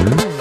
Bye.